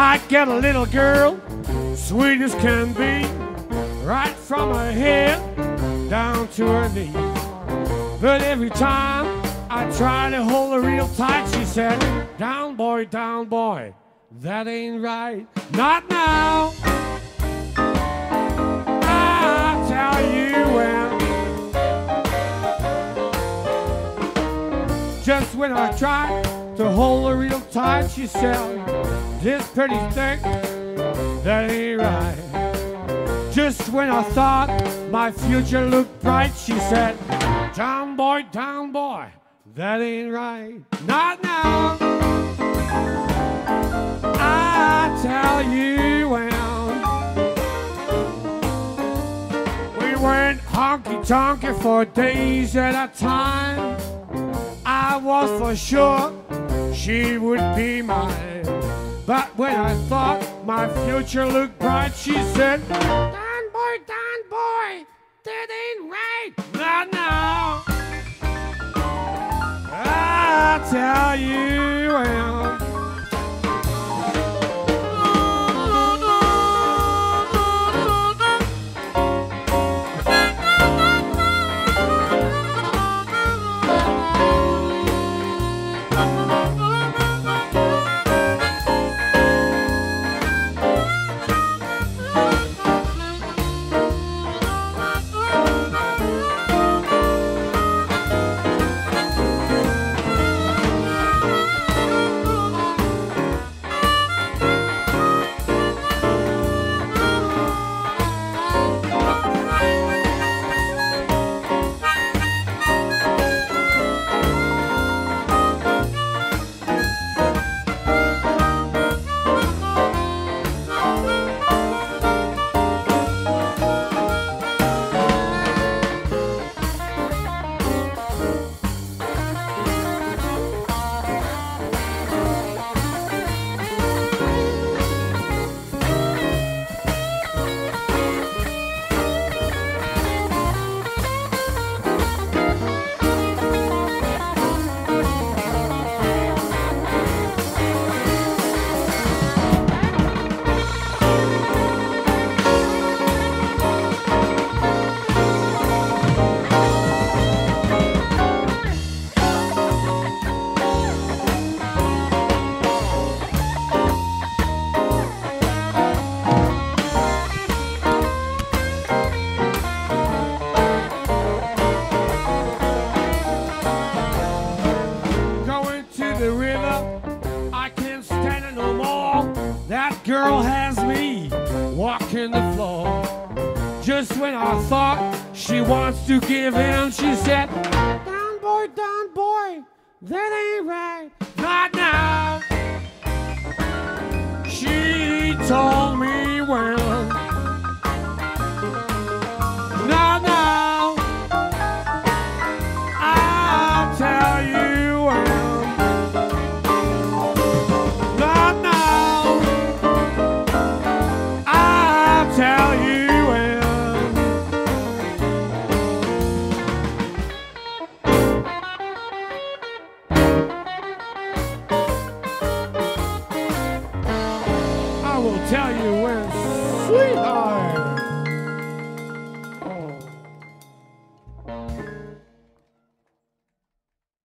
I get a little girl, sweet as can be, right from her head down to her knees. But every time I try to hold her real tight, she said, Down, boy, down, boy, that ain't right. Not now. I'll tell you when. Just when I tried hold her real tight, she said, This pretty thing, that ain't right. Just when I thought my future looked bright, she said, Down, boy, down, boy, that ain't right. Not now. I tell you when. We went honky tonky for days at a time. I was for sure she would be mine. But when I thought my future looked bright, she said, Don boy, Don boy, that ain't right. Not now. Girl has me walking the floor. Just when I thought she wants to give in, she said, Down, boy, down, boy, that ain't right. Not now. Tell you when. I will tell you when, sweetheart.